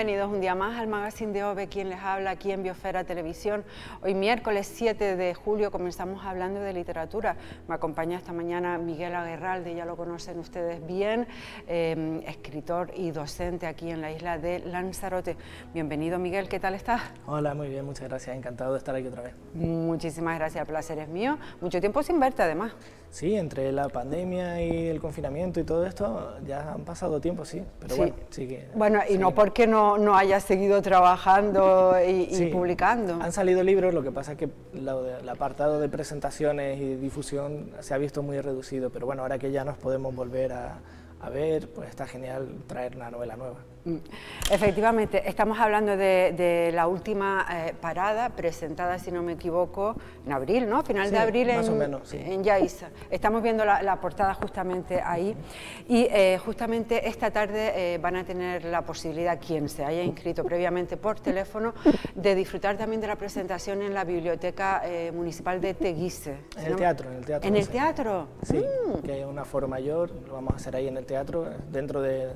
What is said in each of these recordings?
Bienvenidos un día más al Magazine de OVE, quien les habla aquí en Biosfera Televisión. Hoy miércoles 7 de julio comenzamos hablando de literatura. Me acompaña esta mañana Miguel Aguerralde, ya lo conocen ustedes bien, eh, escritor y docente aquí en la isla de Lanzarote. Bienvenido Miguel, ¿qué tal estás? Hola, muy bien, muchas gracias, encantado de estar aquí otra vez. Muchísimas gracias, placer es mío. Mucho tiempo sin verte además. Sí, entre la pandemia y el confinamiento y todo esto, ya han pasado tiempo, sí, pero bueno, sí que... Bueno, y no porque no, no hayas seguido trabajando y, publicando. Han salido libros, lo que pasa es que el apartado de presentaciones y difusión se ha visto muy reducido, pero bueno, ahora que ya nos podemos volver a, a ver, pues está genial traer una novela nueva. Mm. Efectivamente, estamos hablando de, la última eh, parada presentada, si no me equivoco, en abril, ¿no? Final de abril más en, o menos, sí. en Yaiza. Estamos viendo la, portada justamente ahí y eh, justamente esta tarde eh, van a tener la posibilidad, quien se haya inscrito previamente por teléfono, de disfrutar también de la presentación en la Biblioteca Municipal de Teguise. En el teatro, en el teatro. ¿En el teatro? Sí, mm. que hay una foro mayor, lo vamos a hacer ahí en el teatro, dentro de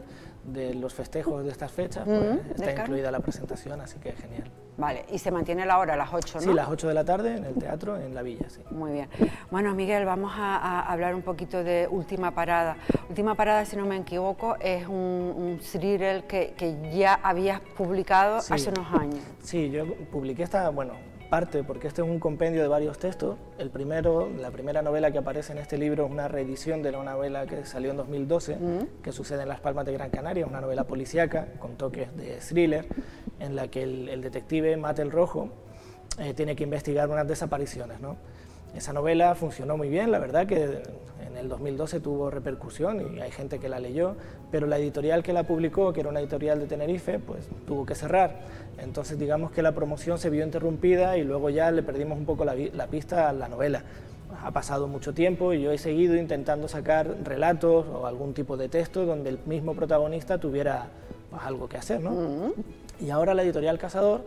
de los festejos de estas fechas, pues, está incluida la presentación, así que genial. Vale, y se mantiene la hora, las 8, ¿no? Sí, las 8 de la tarde en el teatro, en la villa, sí. Muy bien. Bueno, Miguel, vamos a, hablar un poquito de Última Parada. Última Parada, si no me equivoco, es un, thriller que, que, ya habías publicado hace unos años. Sí, yo publiqué esta, bueno, parte, porque este es un compendio de varios textos. El primero, la primera novela que aparece en este libro es una reedición de la novela que salió en 2012, mm. que sucede en Las Palmas de Gran Canaria, una novela policíaca con toques de thriller, en la que el, detective Mate el Rojo eh, tiene que investigar unas desapariciones. ¿no? Esa novela funcionó muy bien, la verdad que en el 2012 tuvo repercusión y hay gente que la leyó, pero la editorial que la publicó, que era una editorial de Tenerife, pues tuvo que cerrar. Entonces digamos que la promoción se vio interrumpida y luego ya le perdimos un poco la, pista a la novela. Ha pasado mucho tiempo y yo he seguido intentando sacar relatos o algún tipo de texto donde el mismo protagonista tuviera pues, algo que hacer. ¿no? Mm. Y ahora la editorial Cazador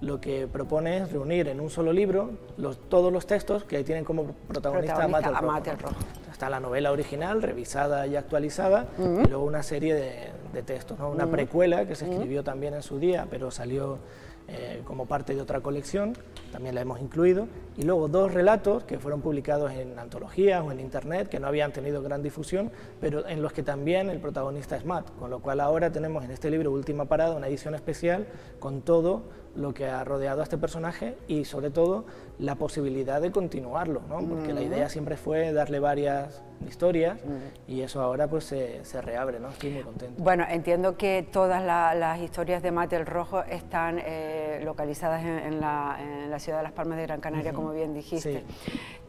lo que propone es reunir en un solo libro todos los textos que tienen como protagonista, a Mate Rojo. Está la novela original, revisada y actualizada, y luego una serie de, textos, una precuela que se escribió también en su día, pero salió eh, como parte de otra colección, también la hemos incluido, y luego dos relatos que fueron publicados en antologías o en internet, que no habían tenido gran difusión, pero en los que también el protagonista es Matt, con lo cual ahora tenemos en este libro Última Parada una edición especial con todo lo que ha rodeado a este personaje y sobre todo la posibilidad de continuarlo, ¿no? porque la idea siempre fue darle varias historias y eso ahora pues se, se, reabre, ¿no? estoy muy contento. Bueno, entiendo que todas las historias de Mate el Rojo están eh, localizadas en, la, en, la, ciudad de Las Palmas de Gran Canaria, como bien dijiste.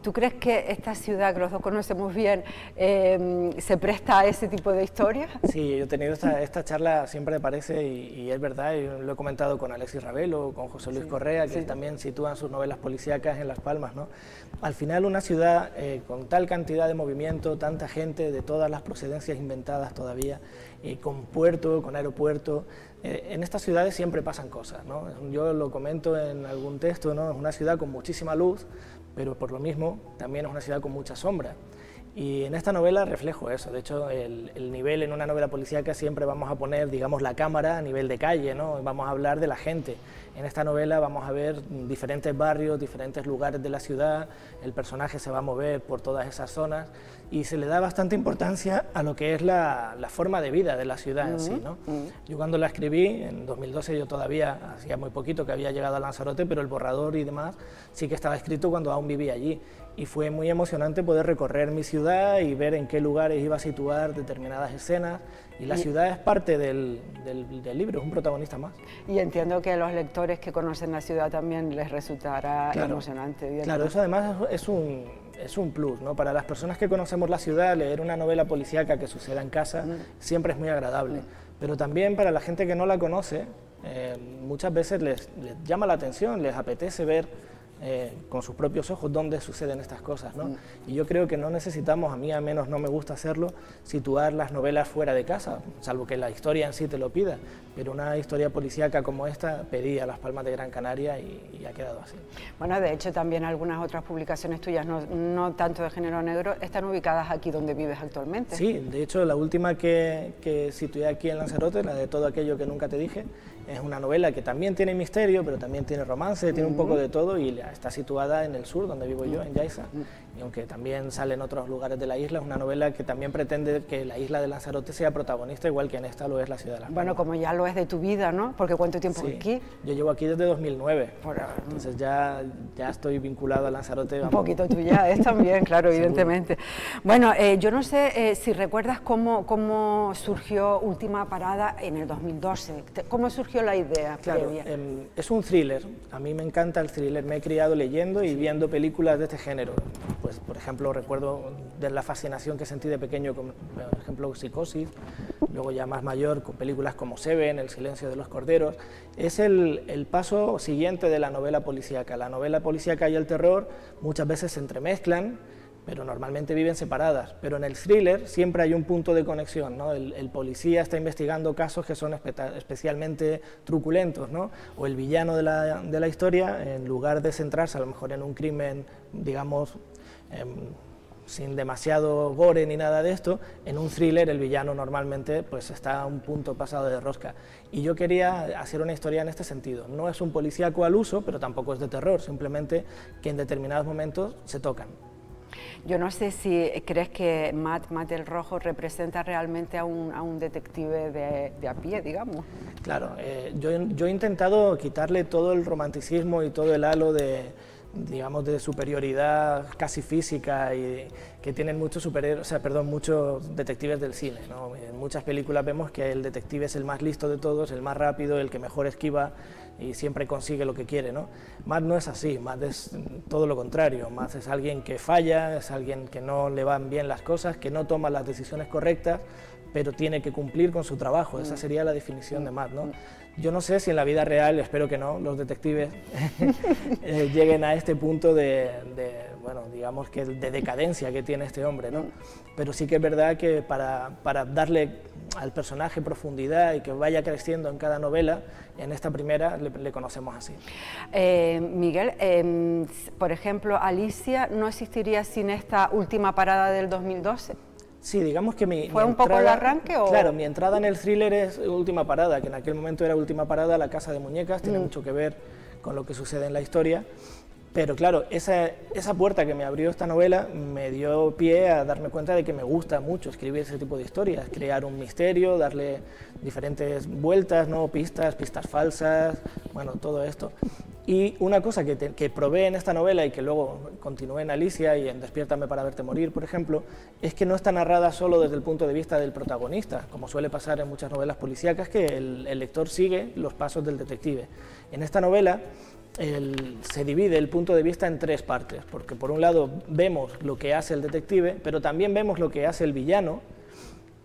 ¿Tú crees que esta ciudad, que los dos conocemos bien, em, se presta a ese tipo de historias? Sí, yo he tenido esta, esta charla, siempre me parece, y, es verdad, y lo he comentado con Alexis Ravelo, con José Luis Correa, que también sitúan sus novelas policíacas en Las Palmas. ¿no? Al final, una ciudad eh, con tal cantidad de movimiento, tanta gente de todas las procedencias inventadas todavía, y con puerto, con aeropuerto, eh, en estas ciudades siempre pasan cosas. ¿no? Yo lo comento en algún texto, ¿no? es una ciudad con muchísima luz, pero por lo mismo también es una ciudad con mucha sombra. Y en esta novela reflejo eso, de hecho el, nivel en una novela policíaca siempre vamos a poner, digamos, la cámara a nivel de calle, ¿no? vamos a hablar de la gente. En esta novela vamos a ver diferentes barrios, diferentes lugares de la ciudad, el personaje se va a mover por todas esas zonas y se le da bastante importancia a lo que es la, forma de vida de la ciudad en sí. ¿no? Yo cuando la escribí, en 2012 yo todavía, hacía muy poquito que había llegado a Lanzarote, pero el borrador y demás sí que estaba escrito cuando aún vivía allí y fue muy emocionante poder recorrer mi ciudad y ver en qué lugares iba a situar determinadas escenas y la ciudad es parte del, del, libro, es un protagonista más. Y entiendo que a los lectores que conocen la ciudad también les resultará emocionante. Claro, eso además es un, es un plus, ¿no? Para las personas que conocemos la ciudad, leer una novela policíaca que suceda en casa mm. siempre es muy agradable, mm. pero también para la gente que no la conoce, eh, muchas veces les, les llama la atención, les apetece ver eh, con sus propios ojos dónde suceden estas cosas. ¿no? Y yo creo que no necesitamos, a mí al menos no me gusta hacerlo, situar las novelas fuera de casa, salvo que la historia en sí te lo pida, pero una historia policíaca como esta pedía Las Palmas de Gran Canaria y, ha quedado así. Bueno, de hecho también algunas otras publicaciones tuyas, no, no, tanto de género negro, están ubicadas aquí donde vives actualmente. Sí, de hecho la última que, que situé aquí en Lanzarote, la de todo aquello que nunca te dije, es una novela que también tiene misterio, pero también tiene romance, tiene un poco de todo y está situada en el sur, donde vivo yo, en Yaiza. Y aunque también sale en otros lugares de la isla, es una novela que también pretende que la isla de Lanzarote sea protagonista, igual que en esta lo es la ciudad de Las Bueno, como ya lo es de tu vida, ¿no? Porque ¿cuánto tiempo aquí? Yo llevo aquí desde 2009, entonces ya, ya estoy vinculado a Lanzarote. Un poquito tú ya es también, claro, evidentemente. Bueno, eh, yo no sé eh, si recuerdas cómo, cómo surgió Última Parada en el 2012. ¿Cómo surgió la idea claro, em, es un thriller. A mí me encanta el thriller. Me he criado leyendo y viendo películas de este género pues, por ejemplo, recuerdo de la fascinación que sentí de pequeño con, por ejemplo, Psicosis, luego ya más mayor con películas como Seven, El silencio de los corderos. Es el, el paso siguiente de la novela policíaca. La novela policíaca y el terror muchas veces se entremezclan, pero normalmente viven separadas. Pero en el thriller siempre hay un punto de conexión, ¿no? el, policía está investigando casos que son especialmente truculentos, ¿no? o el villano de la, de la, historia, en lugar de centrarse a lo mejor en un crimen, digamos, Em, sin demasiado gore ni nada de esto, en un thriller el villano normalmente pues está a un punto pasado de rosca. Y yo quería hacer una historia en este sentido. No es un policíaco al uso, pero tampoco es de terror, simplemente que en determinados momentos se tocan. Yo no sé si crees que Matt, Matt el Rojo representa realmente a un, a un detective de, de, a pie, digamos. Claro, eh, yo, yo he intentado quitarle todo el romanticismo y todo el halo de digamos, de superioridad casi física y que tienen muchos o sea, perdón, muchos detectives del cine. En muchas películas vemos que el detective es el más listo de todos, el más rápido, el que mejor esquiva y siempre consigue lo que quiere. ¿no? Matt no es así, Matt es todo lo contrario. Matt es alguien que falla, es alguien que no le van bien las cosas, que no toma las decisiones correctas, pero tiene que cumplir con su trabajo. Esa sería la definición de Matt. ¿no? Yo no sé si en la vida real, espero que no, los detectives eh, lleguen a este punto de, bueno, digamos que de decadencia que tiene este hombre, ¿no? Pero sí que es verdad que para, para darle al personaje profundidad y que vaya creciendo en cada novela, en esta primera le, conocemos así. Eh, Miguel, em, por ejemplo, Alicia no existiría sin esta última parada del 2012. Sí, digamos que mi. ¿Fue un poco el arranque o.? Claro, mi entrada en el thriller es Última Parada, que en aquel momento era Última Parada, La Casa de Muñecas, tiene mm. mucho que ver con lo que sucede en la historia. Pero claro, esa, esa puerta que me abrió esta novela me dio pie a darme cuenta de que me gusta mucho escribir ese tipo de historias, crear un misterio, darle diferentes vueltas, ¿no? pistas, pistas falsas, bueno, todo esto. Y una cosa que, que, probé en esta novela y que luego continué en Alicia y en Despiértame para verte morir, por ejemplo, es que no está narrada solo desde el punto de vista del protagonista, como suele pasar en muchas novelas policíacas, que el, el lector sigue los pasos del detective. En esta novela se divide el punto de vista en tres partes, porque por un lado vemos lo que hace el detective, pero también vemos lo que hace el villano,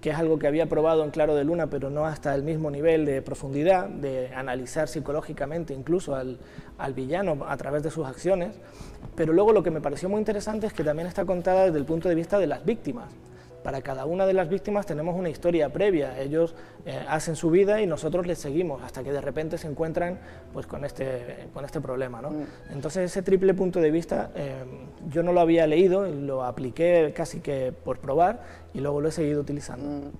que es algo que había probado en Claro de Luna, pero no hasta el mismo nivel de profundidad, de analizar psicológicamente incluso al, al, villano a través de sus acciones. Pero luego lo que me pareció muy interesante es que también está contada desde el punto de vista de las víctimas. Para cada una de las víctimas tenemos una historia previa. Ellos eh, hacen su vida y nosotros les seguimos hasta que de repente se encuentran pues, con, este, con este problema. ¿no? Mm. Entonces ese triple punto de vista eh, yo no lo había leído, lo apliqué casi que por probar y luego lo he seguido utilizando. Mm.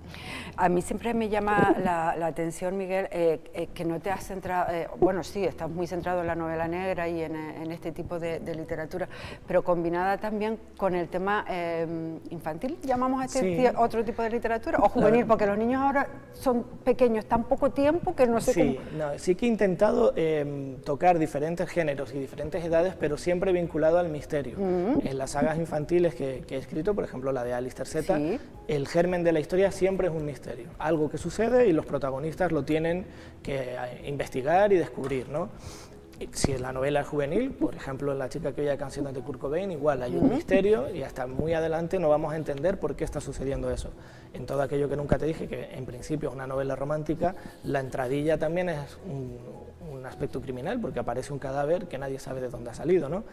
A mí siempre me llama la, atención, Miguel, eh, que no te has centrado, bueno, sí, estás muy centrado en la novela negra y en, este tipo de, literatura, pero combinada también con el tema infantil, llamamos a este otro tipo de literatura, o juvenil, porque los niños ahora son pequeños tan poco tiempo que no sé sí, sí que he intentado em, tocar diferentes géneros y diferentes edades, pero siempre vinculado al misterio. En las sagas infantiles que, he escrito, por ejemplo la de Alistair Z, el germen de la historia siempre es un misterio. Algo que sucede y los protagonistas lo tienen que eh, investigar y descubrir. ¿no? Si es la novela juvenil, por ejemplo, La chica que oye canciones de Kurt Cobain, igual hay un misterio y hasta muy adelante no vamos a entender por qué está sucediendo eso. En todo aquello que nunca te dije, que en principio es una novela romántica, la entradilla también es un aspecto criminal, porque aparece un cadáver que nadie sabe de dónde ha salido. ¿no?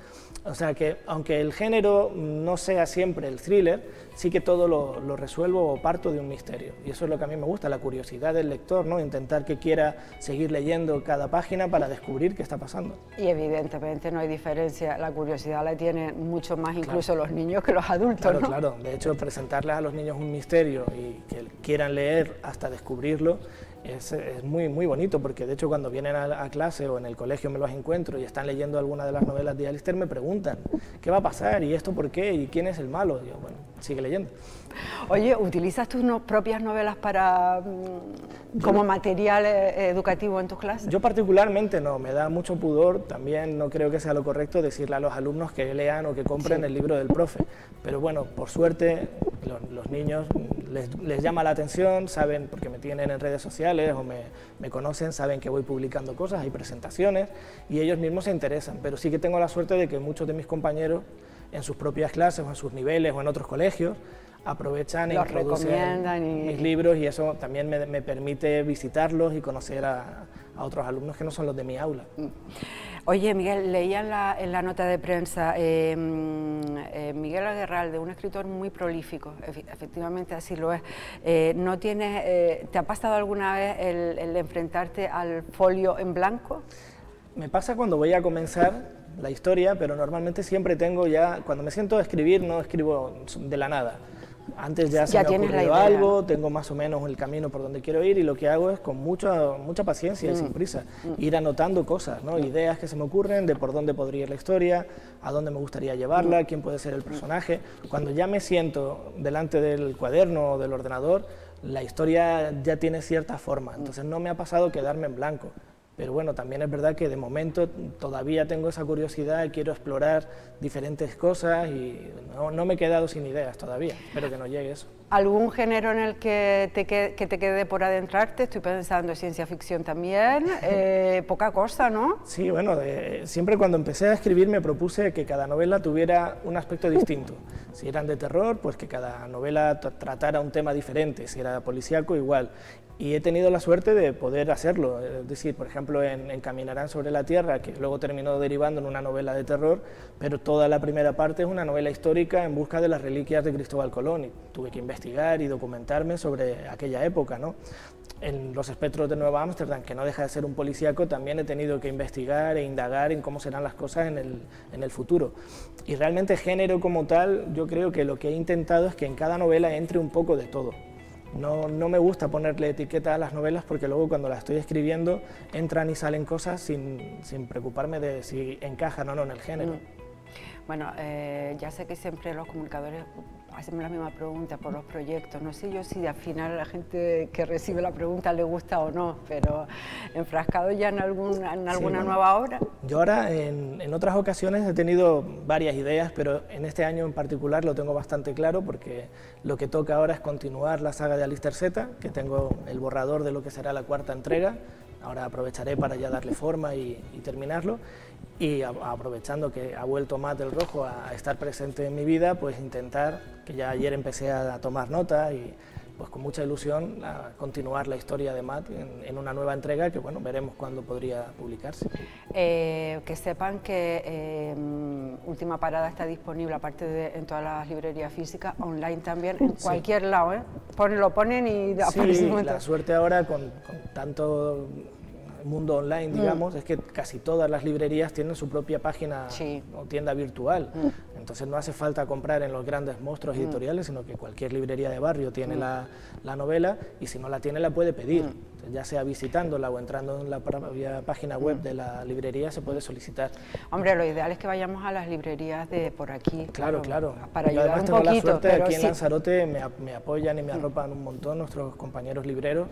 O sea que, aunque el género no sea siempre el thriller, sí que todo lo, lo, resuelvo o parto de un misterio. Y eso es lo que a mí me gusta, la curiosidad del lector, ¿no? intentar que quiera seguir leyendo cada página para descubrir qué está pasando. Y evidentemente no hay diferencia, la curiosidad la tienen mucho más incluso los niños que los adultos. Claro, claro, de hecho presentarles a los niños un misterio y que quieran leer hasta descubrirlo es, muy, muy bonito, porque de hecho cuando vienen a, clase o en el colegio me los encuentro y están leyendo alguna de las novelas de Alistair, me preguntan, ¿qué va a pasar? ¿Y esto por qué? ¿Y quién es el malo? Y yo, bueno, sigue leyendo. Oye, ¿utilizas tus propias novelas para mm, como material eh, educativo en tus clases? Yo particularmente no, me da mucho pudor, también no creo que sea lo correcto decirle a los alumnos que lean o que compren el libro del profe, pero bueno, por suerte los, niños les, les, llama la atención, saben, porque me tienen en redes sociales o me, me conocen, saben que voy publicando cosas, hay presentaciones y ellos mismos se interesan, pero sí que tengo la suerte de que muchos de mis compañeros en sus propias clases o en sus niveles o en otros colegios aprovechan e introducen mis libros y eso también me, permite visitarlos y conocer a, otros alumnos que no son los de mi aula. Mm. Oye, Miguel, leía en la, nota de prensa em, eh, Miguel Aguerralde, un escritor muy prolífico, efectivamente así lo es. Eh, ¿no tienes, eh, ¿Te ha pasado alguna vez el, el enfrentarte al folio en blanco? Me pasa cuando voy a comenzar la historia, pero normalmente siempre tengo ya, cuando me siento a escribir, no escribo de la nada antes ya, se me ocurrió algo, tengo más o menos el camino por donde quiero ir y lo que hago es con mucha, mucha paciencia y sin mm. prisa, mm. ir anotando cosas, ¿no? ideas que se me ocurren de por dónde podría ir la historia, a dónde me gustaría llevarla, mm. quién puede ser el personaje. Cuando ya me siento delante del cuaderno o del ordenador, la historia ya tiene cierta forma, entonces no me ha pasado quedarme en blanco. Pero bueno, también es verdad que de momento todavía tengo esa curiosidad y quiero explorar diferentes cosas y no, me he quedado sin ideas todavía. Espero que no llegue eso. ¿Algún género en el que te, que te quede por adentrarte? Estoy pensando en ciencia ficción también. Eh, poca cosa, ¿no? Sí, bueno, siempre cuando empecé a escribir me propuse que cada novela tuviera un aspecto distinto. Si eran de terror, pues que cada novela tratara un tema diferente. Si era policíaco, igual y he tenido la suerte de poder hacerlo. Es decir, por ejemplo, en, Caminarán sobre la Tierra, que luego terminó derivando en una novela de terror, pero toda la primera parte es una novela histórica en busca de las reliquias de Cristóbal Colón. Y tuve que investigar y documentarme sobre aquella época. ¿no? En Los espectros de Nueva Ámsterdam, que no deja de ser un policíaco, también he tenido que investigar e indagar en cómo serán las cosas en el, en el futuro. Y realmente género como tal, yo creo que lo que he intentado es que en cada novela entre un poco de todo. No, no, me gusta ponerle etiqueta a las novelas porque luego cuando las estoy escribiendo entran y salen cosas sin, sin preocuparme de si encajan o no en el género. Mm. Bueno, eh, ya sé que siempre los comunicadores hacen la misma pregunta por los proyectos. No sé yo si al final a la gente que recibe la pregunta le gusta o no, pero enfrascado ya en, algún, en alguna nueva obra. Yo ahora en, en, otras ocasiones he tenido varias ideas, pero en este año en particular lo tengo bastante claro porque lo que toca ahora es continuar la saga de Alistair Z, que tengo el borrador de lo que será la cuarta entrega. Ahora aprovecharé para ya darle forma y, y terminarlo y aprovechando que ha vuelto Matt del Rojo a estar presente en mi vida, pues intentar, que ya ayer empecé a tomar nota y pues con mucha ilusión a continuar la historia de Matt en, una nueva entrega que bueno, veremos cuándo podría publicarse. Eh, que sepan que eh, Última Parada está disponible, aparte de en todas las librerías físicas, online también, en cualquier lado, ¿eh? lo ponen y sí, la suerte ahora con, con tanto mundo online, mm. digamos, es que casi todas las librerías tienen su propia página o tienda virtual. Mm. Entonces no hace falta comprar en los grandes monstruos mm. editoriales, sino que cualquier librería de barrio tiene la, la, novela y si no la tiene la puede pedir. ya sea visitándola o entrando en la propia página web de la librería se puede solicitar. Hombre, lo ideal es que vayamos a las librerías de por aquí. Claro, claro. Para ayudar además tengo la suerte aquí en Lanzarote me, me, apoyan y me arropan un montón nuestros compañeros libreros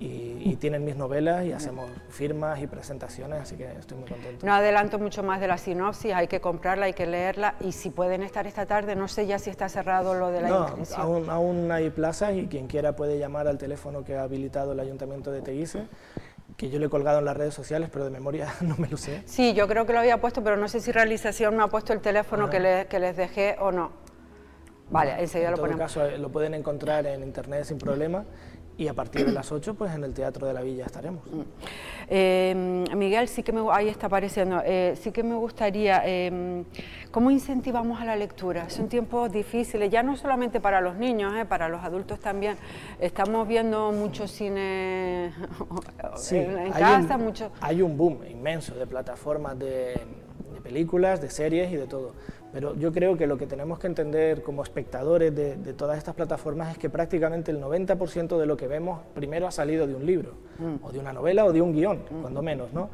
y, tienen mis novelas y hacemos firmas y presentaciones, así que estoy muy contento. No adelanto mucho más de la sinopsis, hay que comprarla, hay que leerla y si pueden estar esta tarde, no sé ya si está cerrado lo de la no, Aún, aún hay plazas y quien quiera puede llamar al teléfono que ha habilitado el Ayuntamiento de Teguise que yo le he colgado en las redes sociales, pero de memoria no me lo sé. Sí, yo creo que lo había puesto, pero no sé si realización me ha puesto el teléfono que, que les dejé o no. Vale, enseguida en lo todo caso, eh, lo pueden encontrar en internet sin problema y a partir de las 8 pues en el Teatro de la Villa estaremos. Mm. Eh, Miguel, sí que me, ahí está apareciendo, eh, sí que me gustaría, eh, ¿cómo incentivamos a la lectura? Son tiempos difíciles, ya no solamente para los niños, para los adultos también. Estamos viendo mucho cine en, casa, mucho... Hay un boom inmenso de plataformas de películas, de series y de todo. Pero yo creo que lo que tenemos que entender como espectadores de, todas estas plataformas es que prácticamente el 90% de lo que vemos primero ha salido de un libro, mm. o de una novela o de un guion, mm. cuando menos, ¿no?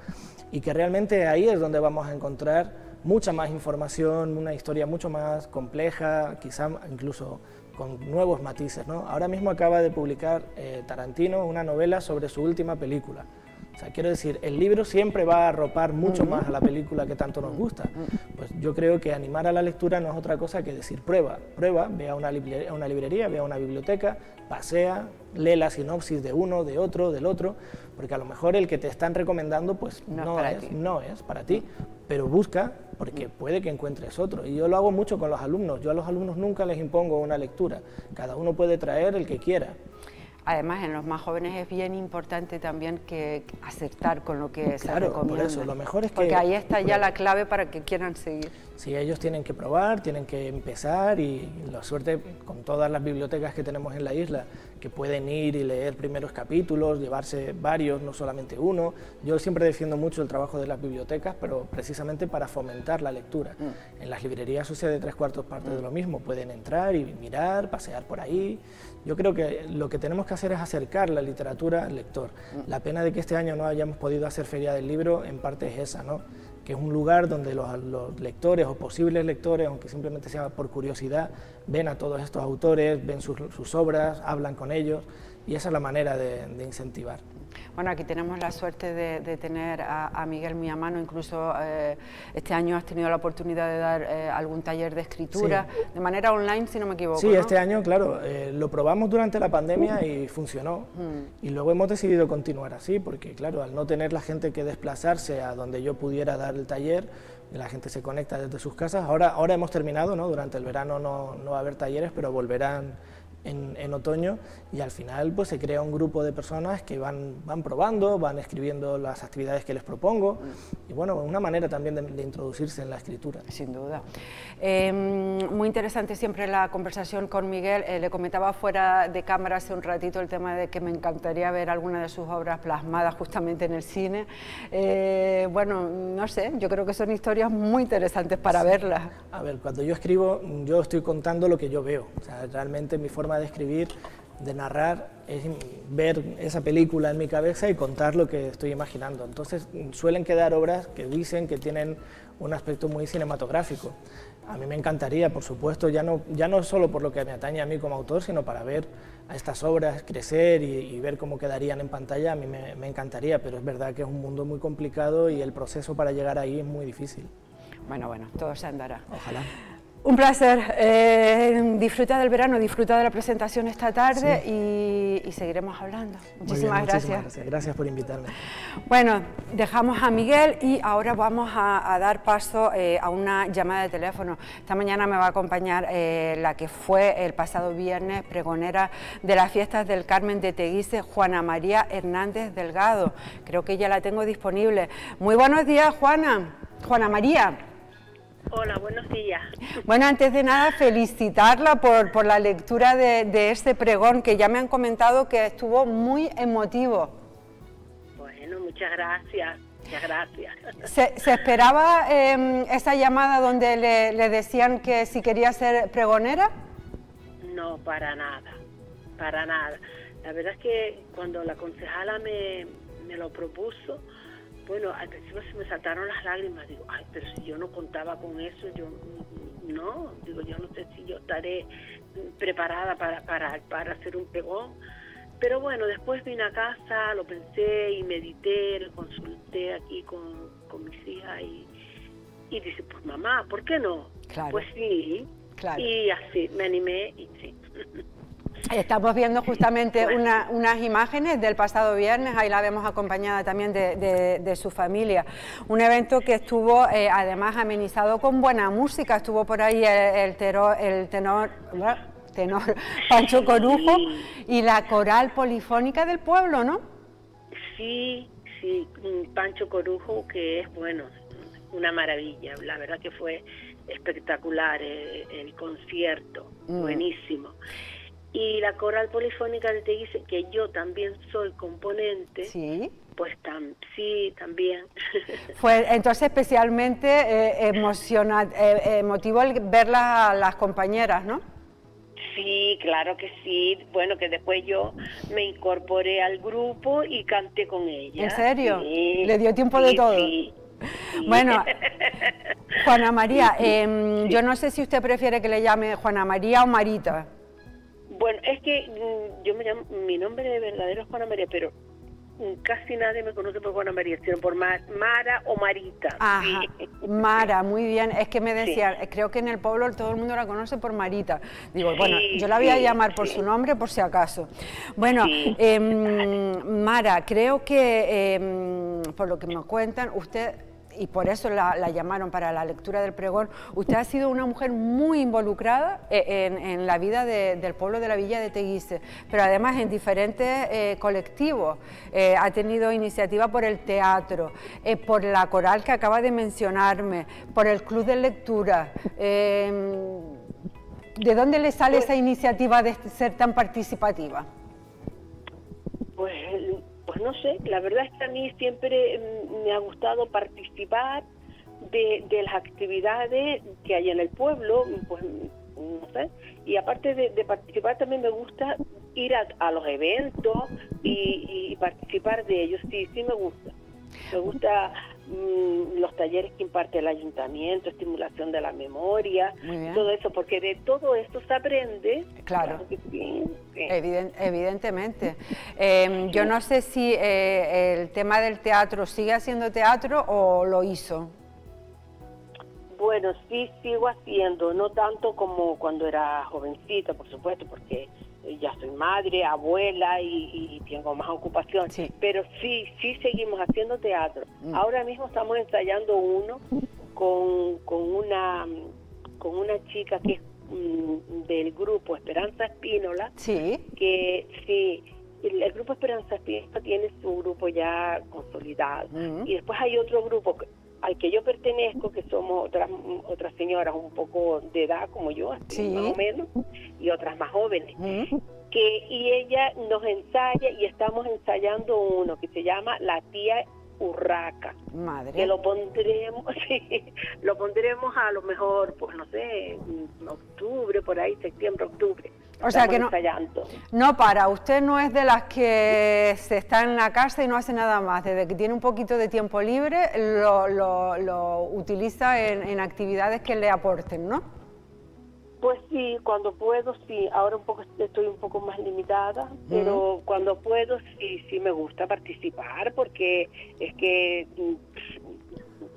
Y que realmente ahí es donde vamos a encontrar mucha más información, una historia mucho más compleja, quizá incluso con nuevos matices, ¿no? Ahora mismo acaba de publicar eh, Tarantino una novela sobre su última película. O sea, quiero decir, el libro siempre va a arropar mucho más a la película que tanto nos gusta. Pues yo creo que animar a la lectura no es otra cosa que decir prueba, prueba, ve a una librería, una librería ve a una biblioteca, pasea, lee la sinopsis de uno, de otro, del otro, porque a lo mejor el que te están recomendando pues no, es, no es para ti, pero busca porque puede que encuentres otro. Y yo lo hago mucho con los alumnos, yo a los alumnos nunca les impongo una lectura, cada uno puede traer el que quiera. Además, en los más jóvenes es bien importante también que acertar con lo que se recomienda. Por eso, lo mejor es que... Porque ahí está ya la clave para que quieran seguir. Sí, ellos tienen que probar, tienen que empezar y la suerte con todas las bibliotecas que tenemos en la isla, que pueden ir y leer primeros capítulos, llevarse varios, no solamente uno. Yo siempre defiendo mucho el trabajo de las bibliotecas, pero precisamente para fomentar la lectura. Mm. En las librerías sucede tres cuartos partes de lo mismo, pueden entrar y mirar, pasear por ahí. Yo creo que lo que tenemos que hacer es acercar la literatura al lector. Mm. La pena de que este año no hayamos podido hacer Feria del Libro en parte es esa, ¿no? que es un lugar donde los, lectores o posibles lectores, aunque simplemente sea por curiosidad, ven a todos estos autores, ven sus, obras, hablan con ellos y esa es la manera de incentivar. Bueno, aquí tenemos la suerte de, tener a, Miguel muy a mano, incluso eh, este año has tenido la oportunidad de dar eh, algún taller de escritura, de manera online, si no me equivoco. Sí, este año, claro, eh, lo probamos durante la pandemia y funcionó. Mm. Y luego hemos decidido continuar así, porque claro, al no tener la gente que desplazarse a donde yo pudiera dar el taller, la gente se conecta desde sus casas. Ahora, ahora hemos terminado, ¿no? durante el verano no, no va a haber talleres, pero volverán en, otoño y al final pues se crea un grupo de personas que van, van probando, van escribiendo las actividades que les propongo y bueno, una manera también de, introducirse en la escritura. Sin duda. Em, muy interesante siempre la conversación con Miguel, eh, le comentaba fuera de cámara hace un ratito el tema de que me encantaría ver alguna de sus obras plasmadas justamente en el cine. Eh, bueno, no sé, yo creo que son historias muy interesantes para verlas. A ver, cuando yo escribo, yo estoy contando lo que yo veo, o sea, realmente mi forma de escribir, de narrar, es ver esa película en mi cabeza y contar lo que estoy imaginando. Entonces suelen quedar obras que dicen que tienen un aspecto muy cinematográfico. A mí me encantaría, por supuesto, ya no, ya no solo por lo que me atañe a mí como autor, sino para ver a estas obras crecer y, ver cómo quedarían en pantalla, a mí me, me encantaría, pero es verdad que es un mundo muy complicado y el proceso para llegar ahí es muy difícil. Bueno, bueno, todo se andará. Ojalá. Un placer. Eh, disfruta del verano, disfruta de la presentación esta tarde y, seguiremos hablando. Muchísimas, gracias. gracias. por invitarme. Bueno, dejamos a Miguel y ahora vamos a, dar paso eh, a una llamada de teléfono. Esta mañana me va a acompañar eh, la que fue el pasado viernes pregonera de las fiestas del Carmen de Teguise, Juana María Hernández Delgado. Creo que ya la tengo disponible. Muy buenos días, Juana. Juana María. Hola, buenos días. Bueno, antes de nada, felicitarla por, por la lectura de, este pregón, que ya me han comentado que estuvo muy emotivo. Bueno, muchas gracias. Muchas gracias. ¿Se, esperaba em, esa llamada donde le, decían que si quería ser pregonera? No, para nada, para nada. La verdad es que cuando la concejala me, me lo propuso, bueno, al principio se me saltaron las lágrimas, digo, ay, pero si yo no contaba con eso, yo no, digo, yo no sé si yo estaré preparada para, para, para hacer un pegón. Pero bueno, después vine a casa, lo pensé y medité, lo consulté aquí con, con mis hijas y, y dice, pues mamá, ¿por qué no? Pues sí. Claro. Y así me animé y sí. Estamos viendo justamente unas imágenes del pasado viernes, ahí la vemos acompañada también de, su familia. Un evento que estuvo eh, además amenizado con buena música, estuvo por ahí el, el tenor tenor Pancho Corujo y la coral polifónica del pueblo, ¿no? Sí, sí, Pancho Corujo, que es, bueno, una maravilla. La verdad que fue espectacular eh, el, concierto, mm. buenísimo. Y la coral polifónica de Teguise, que yo también soy componente, sí. pues sí, también. Fue entonces especialmente eh, emociona, eh, emotivo el verlas a las compañeras, ¿no? Sí, claro que sí. Bueno, que después yo me incorporé al grupo y canté con ella. ¿En serio? ¿Le dio tiempo de todo? Sí. Bueno, Juana María, em, yo no sé si usted prefiere que le llame Juana María o Marita. Bueno, es que mm, yo me llamo, mi nombre de verdadero es Juana María, pero casi nadie me conoce por Juana María, sino por Mara o Marita. Ajá, Mara, muy bien. Es que me decían, creo que en el pueblo todo el mundo la conoce por Marita. Digo, bueno, yo la voy a llamar por su nombre por si acaso. Bueno, em, Mara, creo que em, por lo que me cuentan, usted y por eso la, llamaron para la lectura del pregón, usted ha sido una mujer muy involucrada eh, en, la vida del pueblo de la Villa de Teguise, pero además en diferentes eh, colectivos. Eh, ha tenido iniciativa por el teatro, por la coral que acaba de mencionarme, por el club de lectura. ¿De dónde le sale esa iniciativa de ser tan participativa? Pues no sé, la verdad es que a mí siempre mm, me ha gustado participar de, las actividades que hay en el pueblo, pues no sé, y aparte de, participar también me gusta ir a, los eventos y, participar de ellos, sí, sí me gusta. Me gusta mm, los talleres que imparte el ayuntamiento, estimulación de la memoria, todo eso, porque de todo esto se aprende. Claro. evidentemente. Em, yo no sé si eh, el tema del teatro sigue haciendo teatro o lo hizo. Bueno, sí sigo haciendo, no tanto como cuando era jovencita, por supuesto, porque ya soy madre, abuela y, tengo más ocupación, pero sí, sí seguimos haciendo teatro. Mm. Ahora mismo estamos ensayando uno con, con una con una chica que es mm, del grupo Esperanza Espínola, sí. que sí, el, grupo Esperanza Espínola tiene su grupo ya consolidado mm. y después hay otro grupo al que yo pertenezco, que somos otras otras señoras un poco de edad como yo, así, más o menos, y otras más jóvenes. que Y ella nos ensaya y estamos ensayando uno que se llama La tía Urraca. Madre. Que lo pondremos, sí, lo pondremos a lo mejor, pues no sé, en octubre, por ahí, septiembre, octubre. O sea que no, no para, usted no es de las que se está en la casa y no hace nada más, desde que tiene un poquito de tiempo libre lo, lo, utiliza en, actividades que le aporten, ¿no? Pues sí, cuando puedo sí, ahora un poco estoy un poco más limitada, pero cuando puedo sí, sí me gusta participar porque es que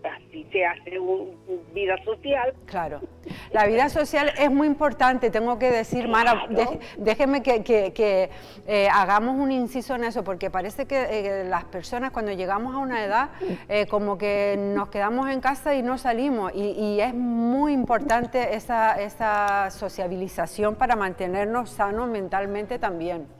así se hace una vida social. Claro, la vida social es muy importante, tengo que decir, Mara, déjeme que, eh, hagamos un inciso en eso, porque parece que eh, las personas cuando llegamos a una edad, eh, como que nos quedamos en casa y no salimos, y, es muy importante esa, esa sociabilización para mantenernos sanos mentalmente también.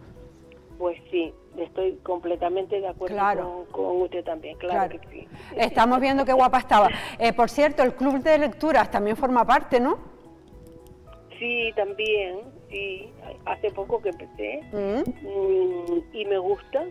Pues sí, estoy completamente de acuerdo con, usted también, claro, que sí. Estamos viendo qué guapa estaba. Eh, por cierto, el club de lecturas también forma parte, ¿no? Sí, también, sí. Hace poco que empecé mm. Mm, y me gusta,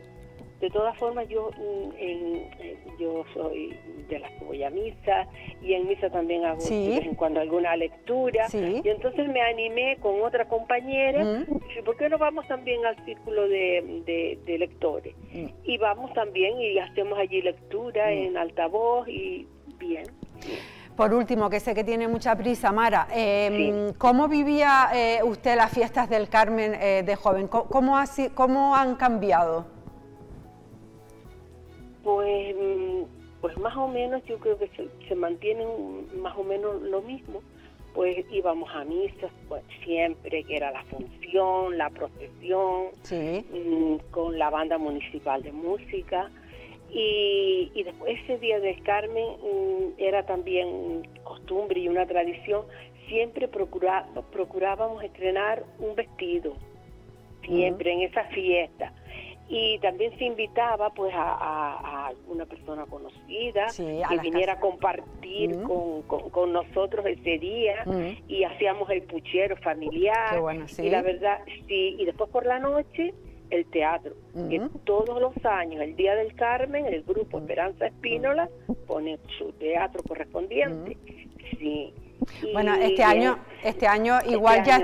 de todas formas, yo, mm, eh, yo soy de las que voy a misa y en misa también hago en cuando alguna lectura. Y entonces me animé con otra compañera, mm. ¿por qué no vamos también al círculo de, lectores? Mm. Y vamos también y hacemos allí lectura en altavoz y bien. Por último, que sé que tiene mucha prisa, Mara, em, ¿cómo vivía eh, usted las fiestas del Carmen eh, de joven? ¿Cómo, ¿Cómo han cambiado? Pues, mm, pues más o menos yo creo que se, mantienen más o menos lo mismo. Pues íbamos a misas pues, siempre, que era la función, la procesión, mm, con la banda municipal de música. Y, y, después ese día del Carmen mm, era también costumbre y una tradición siempre procura, procurábamos estrenar un vestido, siempre en esa fiesta y también se invitaba pues a, alguna persona conocida que viniera a compartir con, nosotros ese día y hacíamos el puchero familiar. Y la verdad sí y después por la noche el teatro que todos los años el día del Carmen el grupo Esperanza Espínola pone su teatro correspondiente. Sí bueno, este año, este año este igual ya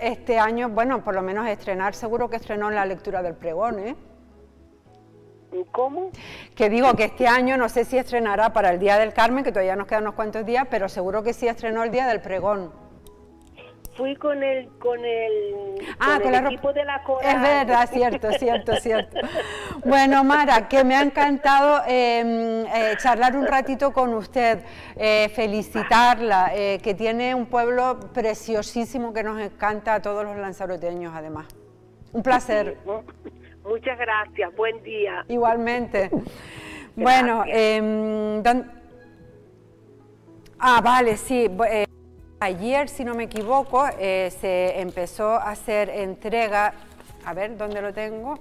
este año, bueno, por lo menos estrenar, seguro que estrenó en la lectura del pregón, ¿eh? ¿Cómo? Que digo que este año no sé si estrenará para el Día del Carmen, que todavía nos quedan unos cuantos días, pero seguro que sí estrenó el Día del Pregón. Fui con el con el, ah, con el equipo de la coral. Es verdad, cierto, cierto, cierto. Bueno, Mara, que me ha encantado em, eh, charlar un ratito con usted, eh, felicitarla, eh, que tiene un pueblo preciosísimo que nos encanta a todos los lanzaroteños, además. Un placer. Muchas gracias, buen día. Igualmente. Bueno, eh, ah, vale, sí. Eh, ayer, si no me equivoco, eh, se empezó a hacer entrega, a ver, ¿dónde lo tengo?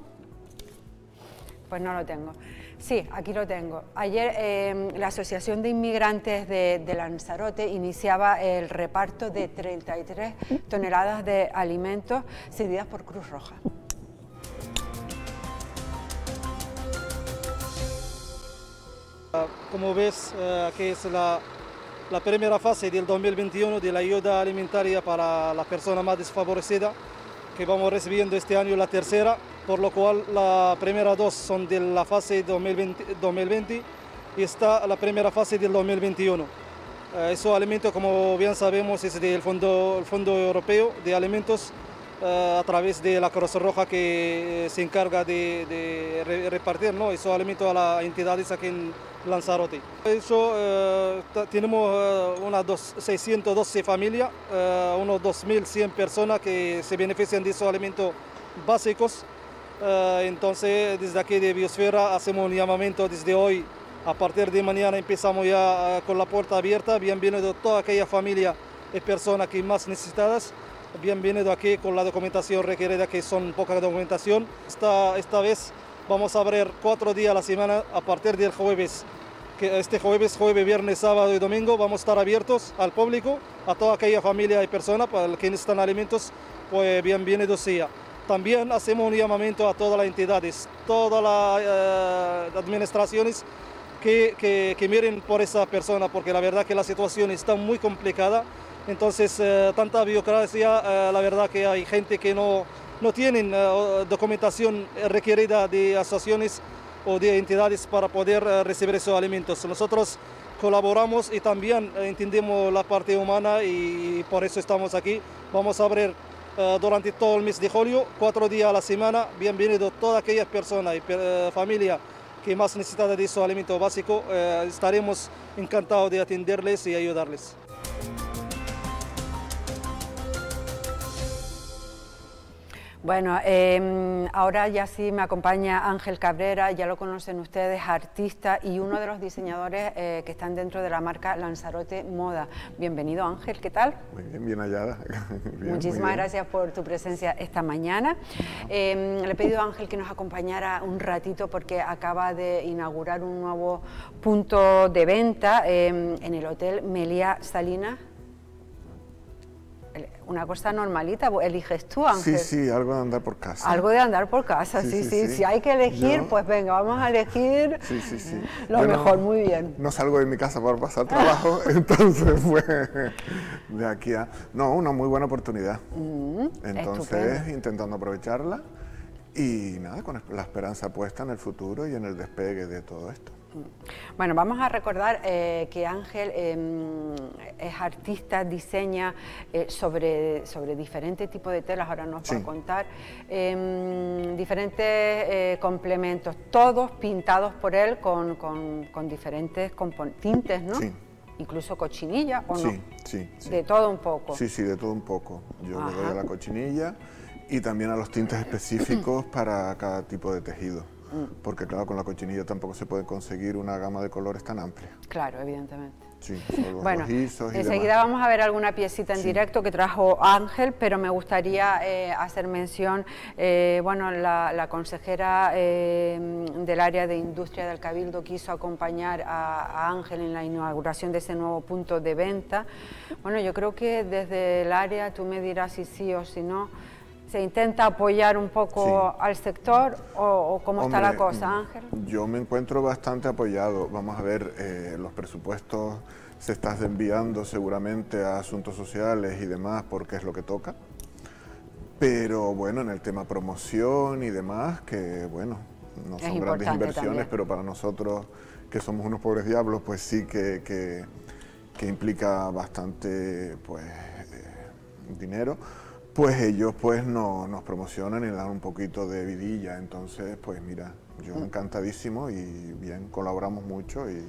Pues no lo tengo. Sí, aquí lo tengo. Ayer em, la Asociación de Inmigrantes de, de, Lanzarote iniciaba el reparto de 33 toneladas de alimentos cedidas por Cruz Roja. Como ves, eh, aquí es la, primera fase del 2021 de la ayuda alimentaria para las personas más desfavorecidas, que vamos recibiendo este año la tercera, por lo cual la primera dos son de la fase 2020, 2020 y está la primera fase del 2021. Eh, esos alimentos, como bien sabemos, es del Fondo, el Fondo Europeo de Alimentos a través de la Cruz Roja que se encarga de, repartir ¿no? esos alimentos a las entidades aquí en Lanzarote. Eso, eh, tenemos unas 612 familias, uh, unos 2.100 personas que se benefician de esos alimentos básicos. entonces, desde aquí de Biosfera hacemos un llamamiento desde hoy. A partir de mañana empezamos ya con la puerta abierta. Bienvenido a toda aquella familia y personas que más necesitadas bienvenido aquí con la documentación requerida, que son poca documentación. Esta, esta vez vamos a abrir cuatro días a la semana a partir del jueves. Que este jueves, jueves, viernes, sábado y domingo vamos a estar abiertos al público, a toda aquella familia y persona para que necesitan alimentos, pues bienvenido sea. También hacemos un llamamiento a todas las entidades, todas las eh, administraciones que, que, que miren por esa persona, porque la verdad que la situación está muy complicada entonces, eh, tanta burocracia, eh, la verdad que hay gente que no, no eh, documentación requerida de asociaciones o de entidades para poder recibir esos alimentos. Nosotros colaboramos y también entendemos la parte humana y por eso estamos aquí. Vamos a abrir durante todo el mes de julio, cuatro días a la semana. Bienvenido todas aquellas personas y familias que más necesitan de esos alimentos básicos. estaremos encantados de atenderles y ayudarles. Bueno, em, ahora ya sí me acompaña Ángel Cabrera, ya lo conocen ustedes, artista y uno de los diseñadores eh, que están dentro de la marca Lanzarote Moda. Bienvenido Ángel, ¿qué tal? Muy bien, bien hallada. Muchísimas gracias por tu presencia esta mañana. Em, le he pedido a Ángel que nos acompañara un ratito porque acaba de inaugurar un nuevo punto de venta em, en el Hotel Melia Salinas una cosa normalita, eliges tú, Ángel. Sí, sí, algo de andar por casa. Algo de andar por casa, sí, sí. Si hay que elegir, pues venga, vamos a elegir lo mejor, muy bien. No salgo de mi casa para pasar trabajo, entonces fue de aquí a... No, una muy buena oportunidad. Mm, entonces, intentando aprovecharla y nada, con la esperanza puesta en el futuro y en el despegue de todo esto. Bueno, vamos a recordar eh, que Ángel em, es artista, diseña eh, sobre, sobre diferentes tipos de telas, ahora nos va a contar, em, diferentes eh, complementos, todos pintados por él con, con, diferentes tintes, ¿no? Sí. Incluso cochinilla, ¿o no? Sí, sí. De todo un poco. Sí, sí, de todo un poco. Yo le doy a la cochinilla y también a los tintes específicos para cada tipo de tejido. Porque claro, con la cochinilla tampoco se puede conseguir una gama de colores tan amplia. Claro, evidentemente. Sí, bueno, enseguida vamos a ver alguna piecita en directo que trajo Ángel, pero me gustaría eh, hacer mención, eh, bueno, la, consejera eh, del área de industria del Cabildo quiso acompañar a, Ángel en la inauguración de ese nuevo punto de venta. Bueno, yo creo que desde el área tú me dirás si sí o si no, ¿Se intenta apoyar un poco al sector o, cómo está la cosa, Ángel? Yo me encuentro bastante apoyado. Vamos a ver, eh, los presupuestos se están enviando seguramente a asuntos sociales y demás porque es lo que toca. Pero bueno, en el tema promoción y demás, que bueno, no son grandes inversiones, pero para nosotros que somos unos pobres diablos, pues sí que, que, implica bastante pues, eh, dinero pues ellos pues no, nos promocionan y dan un poquito de vidilla, entonces pues mira, yo mm. encantadísimo y bien, colaboramos mucho y...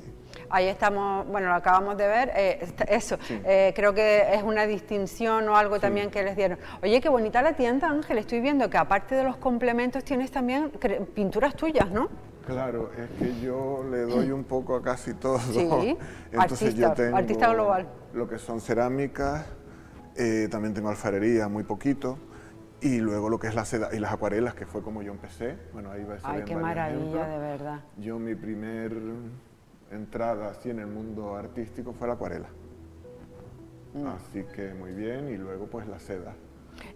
Ahí estamos, bueno, lo acabamos de ver, eh, eso, eh, creo que es una distinción o algo también que les dieron. Oye, qué bonita la tienda, Ángel, estoy viendo que aparte de los complementos tienes también pinturas tuyas, ¿no? Claro, es que yo le doy un poco a casi todo. Sí, Entonces artista, yo tengo artista global. Lo que son cerámicas, eh, también tengo alfarería, muy poquito. Y luego lo que es la seda y las acuarelas, que fue como yo empecé. Bueno, ahí va a ser Ay, qué maravilla, de verdad. Yo mi primer entrada así en el mundo artístico fue la acuarela. Mm. Así que muy bien, y luego pues la seda.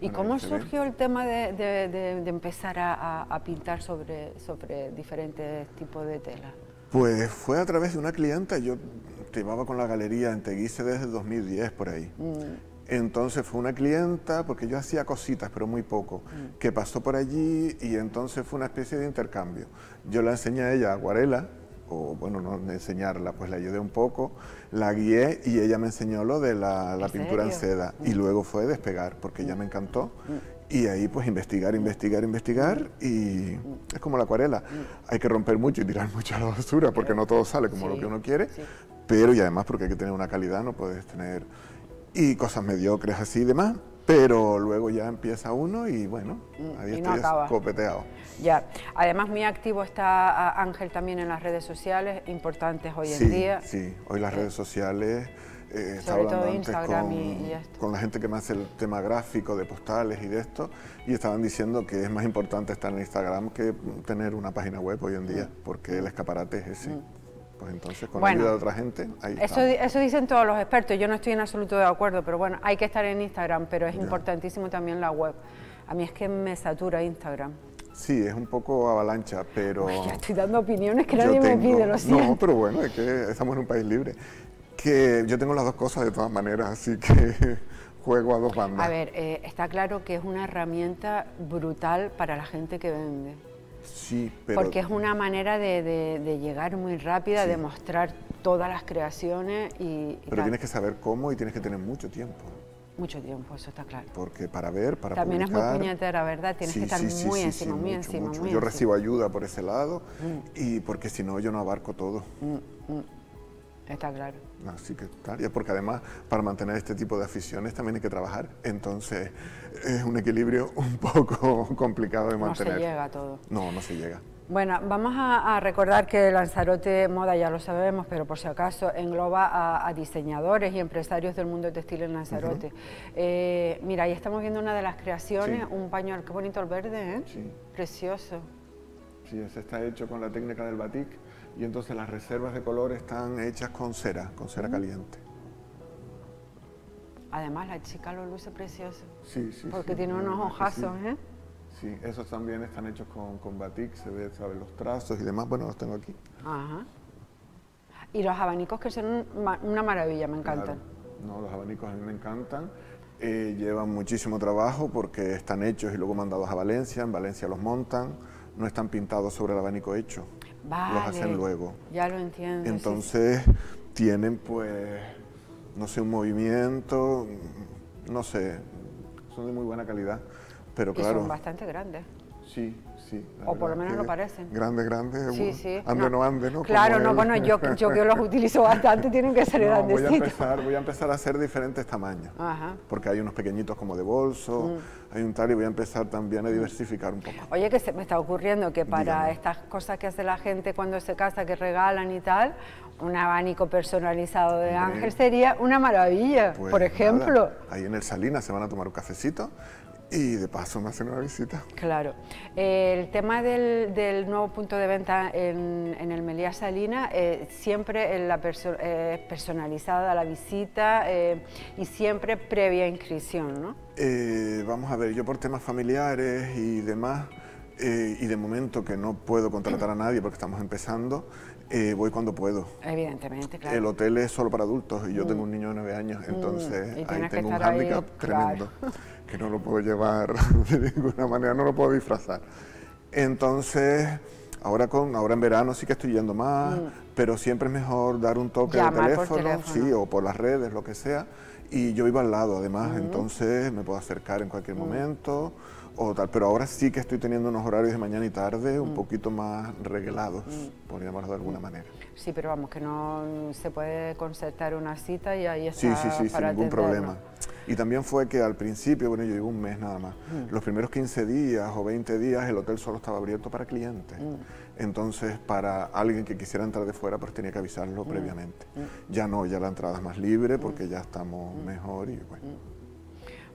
¿Y cómo surgió el tema de, de, empezar a, a, pintar sobre, sobre diferentes tipos de tela? Pues fue a través de una clienta, yo llevaba con la galería en Teguise desde 2010 por ahí. Mm. Entonces fue una clienta, porque yo hacía cositas, pero muy poco, mm. que pasó por allí y entonces fue una especie de intercambio. Yo la enseñé a ella acuarela, o bueno, no enseñarla, pues la ayudé un poco, la guié y ella me enseñó lo de la, pintura en seda. Y mm. luego fue despegar, porque ella me encantó. Mm. Y ahí pues investigar, investigar, investigar y es como la acuarela. Hay que romper mucho y tirar mucho a la basura porque no todo sale como lo que uno quiere, pero y además porque hay que tener una calidad, no puedes tener y cosas mediocres así y demás, pero luego ya empieza uno y bueno, mm, ahí estoy copeteado. Ya, además muy activo está Ángel también en las redes sociales, importantes hoy en día. Sí, hoy las redes sociales... Eh, estaba hablando antes con, con, la gente que me hace el tema gráfico de postales y de esto, y estaban diciendo que es más importante estar en Instagram que tener una página web hoy en día, mm. porque el escaparate es ese. Mm. Pues entonces con la ayuda de otra gente, ahí eso, eso dicen todos los expertos, yo no estoy en absoluto de acuerdo, pero bueno, hay que estar en Instagram, pero es importantísimo también la web. A mí es que me satura Instagram. Sí, es un poco avalancha, pero... ya estoy dando opiniones que nadie me pide, lo siento. No, pero bueno, es que estamos en un país libre. Que yo tengo las dos cosas de todas maneras, así que juego a dos bandas. A ver, eh, está claro que es una herramienta brutal para la gente que vende. Sí, Porque es una manera de, llegar muy rápida, de mostrar todas las creaciones y... Pero tienes que saber cómo y tienes que tener mucho tiempo. Mucho tiempo, eso está claro. Porque para ver, para También es muy puñetera, ¿verdad? Tienes que estar muy encima, muy encima, Yo recibo ayuda por ese lado mm. y porque si no yo no abarco todo. Mm, mm. Está claro. Así que y porque además para mantener este tipo de aficiones también hay que trabajar, entonces es un equilibrio un poco complicado de mantener. No se llega a todo. No, no se llega. Bueno, vamos a, recordar que Lanzarote Moda, ya lo sabemos, pero por si acaso engloba a, diseñadores y empresarios del mundo textil en Lanzarote. Eh, mira, ahí estamos viendo una de las creaciones, un pañuelo, qué bonito el verde, ¿eh? Sí. Precioso. Sí, ese está hecho con la técnica del batik y entonces las reservas de color están hechas con cera, con cera caliente. Además la chica lo luce precioso. Sí, sí. Porque tiene unos ojazos, ¿eh? Sí, esos también están hechos con, con batik, se ve, sabe, los trazos y demás. Bueno, los tengo aquí. Ajá. Y los abanicos que son una maravilla, me encantan. No, los abanicos a mí me encantan. Eh, llevan muchísimo trabajo porque están hechos y luego mandados a Valencia. En Valencia los montan, no están pintados sobre el abanico hecho los hacen luego. Ya lo entiendo. Entonces tienen pues, no sé, un movimiento, no sé, son de muy buena calidad, pero claro. son bastante grandes. sí, sí. O por lo menos lo parecen. Grande, grande. Sí, sí. Ande no, ande, ¿no? Claro, no, bueno, yo, yo que los utilizo bastante tienen que ser no, grandecitos. Voy a, empezar, voy a empezar a hacer diferentes tamaños. Ajá. Porque hay unos pequeñitos como de bolso, Mm. hay un tal y voy a empezar también a diversificar un poco. Oye, que se me está ocurriendo que para Dígame. estas cosas que hace la gente cuando se casa, que regalan y tal, un abanico personalizado de Hombre. Ángel sería una maravilla, Pues por ejemplo. nada, ahí en el Salinas se van a tomar un cafecito y de paso me hacen una visita. Claro. Eh, el tema del, del nuevo punto de venta en, en el Melía Salina, eh, siempre en la perso- eh, personalizada la visita eh, y siempre previa inscripción, ¿no? Vamos a ver, yo por temas familiares y demás, y de momento que no puedo contratar a nadie porque estamos empezando, eh, voy cuando puedo. Evidentemente, claro. Mm. El hotel es solo para adultos y yo tengo un niño de nueve años, entonces y ahí tengo un ahí, hándicap claro. tremendo, que no lo puedo llevar de ninguna manera, no lo puedo disfrazar. Entonces, ahora, con, ahora en verano sí que estoy yendo más, pero siempre es mejor dar un toque Mm. Llamar de teléfono, teléfono. sí, o por las redes, lo que sea, y yo vivo al lado además, entonces me puedo acercar en cualquier Mm. momento o tal, pero ahora sí que estoy teniendo unos horarios de mañana y tarde Mm. un poquito más reglados, por llamarlo de alguna manera. Sí, pero vamos, que no se puede concertar una cita y ahí está Sí, sí, sí, sin para ningún atendernos. problema. Y también fue que al principio, bueno, yo llevo un mes nada más, Mm. los primeros 15 días o 20 días el hotel solo estaba abierto para clientes. Mm. Entonces, para alguien que quisiera entrar de fuera, pues tenía que avisarlo Mm. previamente. Ya no, ya la entrada es más libre porque ya estamos mejor y bueno.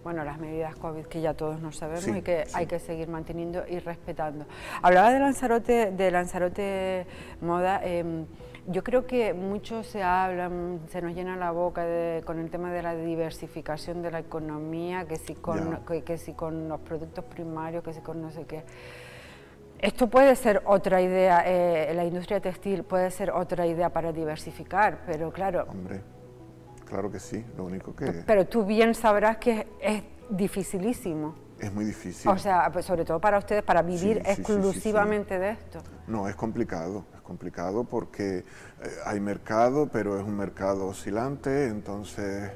Bueno, las medidas COVID que ya todos nos sabemos Sí, y que sí. hay que seguir manteniendo y respetando. Hablaba de Lanzarote, de Lanzarote Moda. em, yo creo que mucho se habla, mm, se nos llena la boca de- con el tema de la diversificación de la economía, que si con, que si con los productos primarios, que si con no sé qué. Esto puede ser otra idea, eh, la industria textil puede ser otra idea para diversificar, pero claro, Hombre, claro que sí, lo único que pero tú bien sabrás que es dificilísimo. es muy difícil. O sea, pues sobre todo para ustedes, para vivir Sí, sí, sí, sí, sí. exclusivamente de esto. No, es complicado, es complicado porque eh, hay mercado, pero es un mercado oscilante, entonces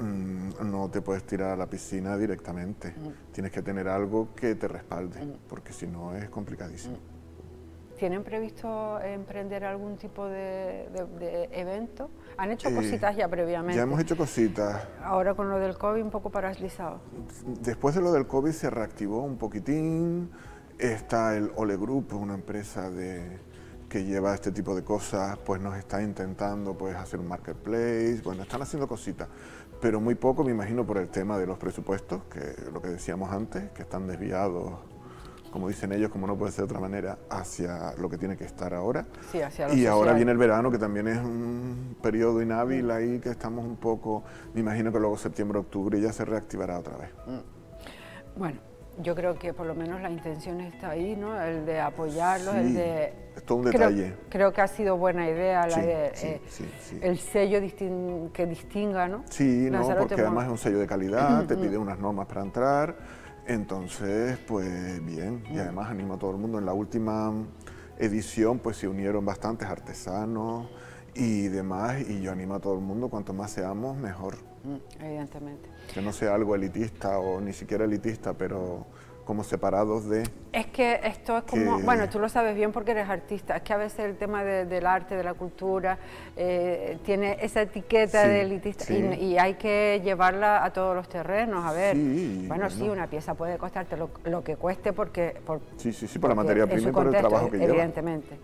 mm, no te puedes tirar a la piscina directamente. Tienes que tener algo que te respalde, porque si no es complicadísimo. ¿Tienen previsto emprender algún tipo de, de- de evento? ¿Han hecho Eh, cositas ya previamente? Ya hemos hecho cositas. Ahora con lo del COVID un poco paralizado. Después de lo del COVID se reactivó un poquitín. Está el Ole Group, una empresa de, que lleva este tipo de cosas, pues nos está intentando pues, hacer un marketplace. Bueno, están haciendo cositas, pero muy poco, me imagino, por el tema de los presupuestos, que lo que decíamos antes, que están desviados, como dicen ellos, como no puede ser de otra manera, hacia lo que tiene que estar ahora. Sí, hacia lo Y ahora social. viene el verano, que también es un periodo inhábil ahí, que estamos un poco, me imagino que luego septiembre, octubre ya se reactivará otra vez. Bueno, yo creo que por lo menos la intención está ahí, ¿no? El de apoyarlos, el Sí, de... es todo un Creo- detalle. Creo, que ha sido buena idea la Sí, de, sí, eh, el sello distin- que distinga, ¿no? Sí, no, porque además es un sello de calidad, te pide unas normas para entrar, entonces, pues bien, y además animo a todo el mundo. En la última edición, pues se unieron bastantes artesanos y demás, y yo animo a todo el mundo, cuanto más seamos, mejor. Mm, Evidentemente. Que no sea algo elitista o ni siquiera elitista, pero como separados de... Es que esto es como, que- bueno, tú lo sabes bien porque eres artista, es que a veces el tema de- del arte, de la cultura, eh, tiene esa etiqueta Sí, de elitista sí. y, y hay que llevarla a todos los terrenos. A ver, Sí, bueno, sí, una pieza puede costarte lo, lo que cueste porque... Por, Sí, sí, sí, por la materia prima y por el trabajo que lleva. Evidentemente.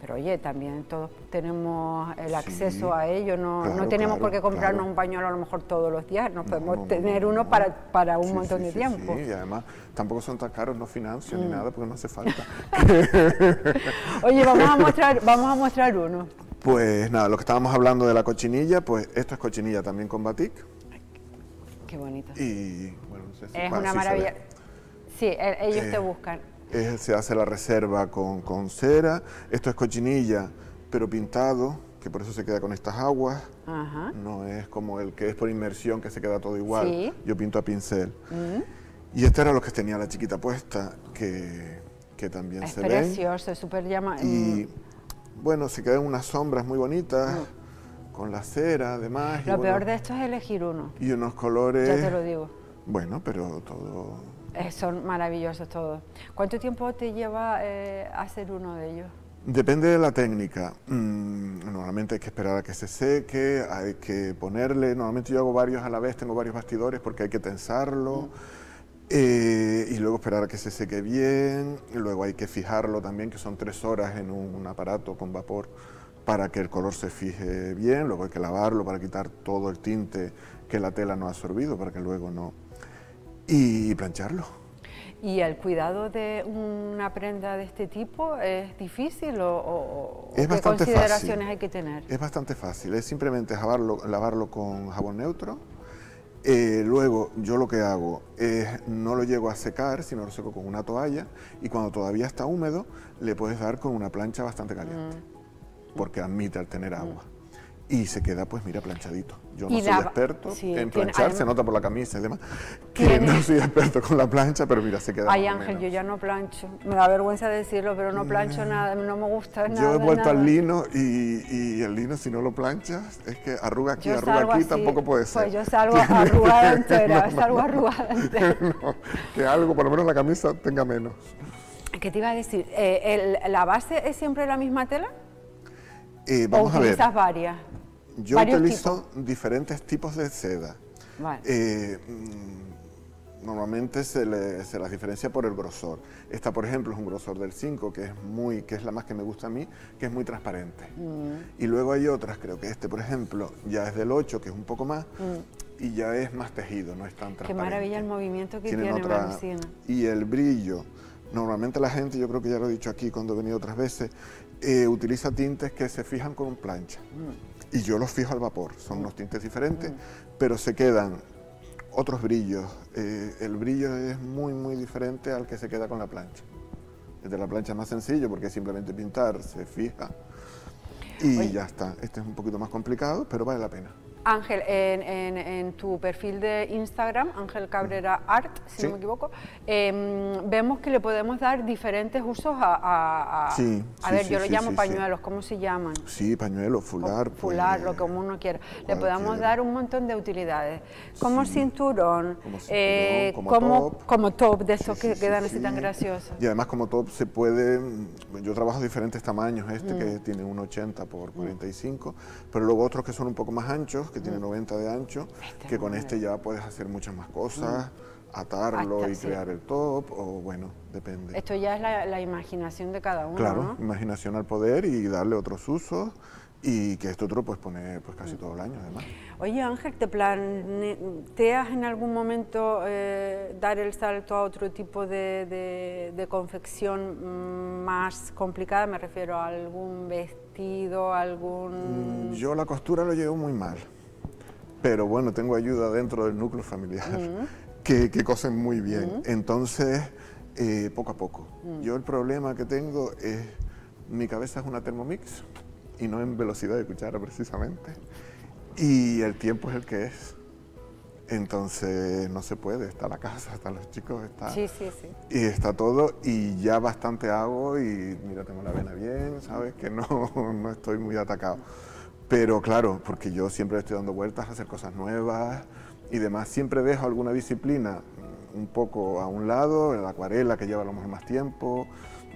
Pero oye, también todos tenemos el Sí, acceso a ello, no, no tenemos claro, por qué comprarnos claro. un pañuelo a lo mejor todos los días, no podemos no, no, tener no, uno no. para, para un Sí, montón sí, de tiempo. Sí, y además tampoco son tan caros, no financian Mm. ni nada porque no hace falta. Oye, vamos a mostrar, vamos a mostrar uno. Pues nada, lo que estábamos hablando de la cochinilla, pues esto es cochinilla también con batik Qué bonito. y bueno, no sé si Es una maravilla. Sí, e- ellos te Eh, buscan. Es- se hace la reserva con, con cera, esto es cochinilla pero pintado, que por eso se queda con estas aguas, Ajá. no es como el que es por inmersión que se queda todo igual, Sí. yo pinto a pincel. Y este era lo que tenía la chiquita puesta, que, que también Es se precioso, es súper llama. Y mm, bueno, se quedan unas sombras muy bonitas, con la cera además. y Lo bueno, peor de esto es elegir uno, Y unos colores. ya te lo digo. Bueno, pero todo Eh, son maravillosos todos. ¿Cuánto tiempo te lleva eh, hacer uno de ellos? Depende de la técnica. Mm, normalmente hay que esperar a que se seque, hay que ponerle, normalmente yo hago varios a la vez, tengo varios bastidores porque hay que tensarlo. Eh, y luego esperar a que se seque bien, luego hay que fijarlo también, que son tres horas en un, aparato con vapor para que el color se fije bien, luego hay que lavarlo para quitar todo el tinte que la tela no ha absorbido, para que luego no... y plancharlo. ¿Y el cuidado de una prenda de este tipo es difícil o, es qué consideraciones hay que tener? Es bastante fácil, es simplemente lavarlo, lavarlo con jabón neutro, eh, luego yo lo que hago es no lo llego a secar, sino lo seco con una toalla y cuando todavía está húmedo le puedes dar con una plancha bastante caliente, mm. porque admite al tener agua y se queda, pues mira, planchadito. Yo no soy experto en planchar, se nota por la camisa y demás, que no soy experto con la plancha, pero mira, se queda Ay, Ángel, yo ya no plancho. Me da vergüenza decirlo, pero no plancho mm. nada, no me gusta nada. Yo he vuelto al lino y, el lino, si no lo planchas, es que arruga aquí, arruga aquí, tampoco puede ser. Pues yo salgo arrugada entera, salgo arrugada entera. que algo, por lo menos la camisa, tenga menos. ¿Qué te iba a decir? Eh, ¿La base es siempre la misma tela? Eh, vamos ¿O utilizas a ver. varias? Yo utilizo diferentes tipos de seda. Eh, mm, normalmente se, las diferencia por el grosor. Esta, por ejemplo, es un grosor del 5, que es muy, que es la más que me gusta a mí, que es muy transparente. Mm. Y luego hay otras, creo que este, por ejemplo, ya es del 8, que es un poco más, mm. y ya es más tejido, no es tan transparente. Qué maravilla el movimiento que tiene otra, Y el brillo. Normalmente la gente, yo creo que ya lo he dicho aquí cuando he venido otras veces, eh, utiliza tintes que se fijan con plancha y yo los fijo al vapor. Son unos tintes diferentes, pero se quedan otros brillos. Eh, el brillo es muy, muy diferente al que se queda con la plancha. El de la plancha es más sencillo porque es simplemente pintar, se fija y ya está. Este es un poquito más complicado, pero vale la pena. Ángel, en, tu perfil de Instagram, Ángel Cabrera Art, si no me equivoco, em, vemos que le podemos dar diferentes usos a... a, sí, a ver, yo lo llamo pañuelos, ¿cómo se llaman? Sí, pañuelos, fular. fular, lo que uno quiera. Le podemos dar un montón de utilidades. Como cinturón, eh, como, top. como top, de esos que quedan así tan graciosos. Y además como top se puede, yo trabajo diferentes tamaños, este que mm. tiene un 80 por 45, pero luego otros que son un poco más anchos, que tiene 90 mm. de ancho, este que con este ya puedes hacer muchas más cosas, mm. atarlo y crear el top, o bueno, depende. Esto ya es la, imaginación de cada uno, Claro, imaginación al poder y darle otros usos y que esto otro pues pone pues casi todo el año además. Oye Ángel, ¿te planteas en algún momento eh, dar el salto a otro tipo de, de, confección más complicada? Me refiero a algún vestido, algún... Yo la costura lo llevo muy mal pero bueno, tengo ayuda dentro del núcleo familiar que, que, cosen muy bien. Entonces, eh, poco a poco. Yo el problema que tengo es, mi cabeza es una Thermomix y no en velocidad de cuchara precisamente. Y el tiempo es el que es. Entonces no se puede, está la casa, están los chicos, está, sí, sí, sí. y está todo y ya bastante hago y mira, tengo la vena bien, sabes que no, no estoy muy atacado. Pero claro, porque yo siempre estoy dando vueltas a hacer cosas nuevas y demás. Siempre dejo alguna disciplina mm, un poco a un lado, la acuarela que lleva a lo mejor más tiempo,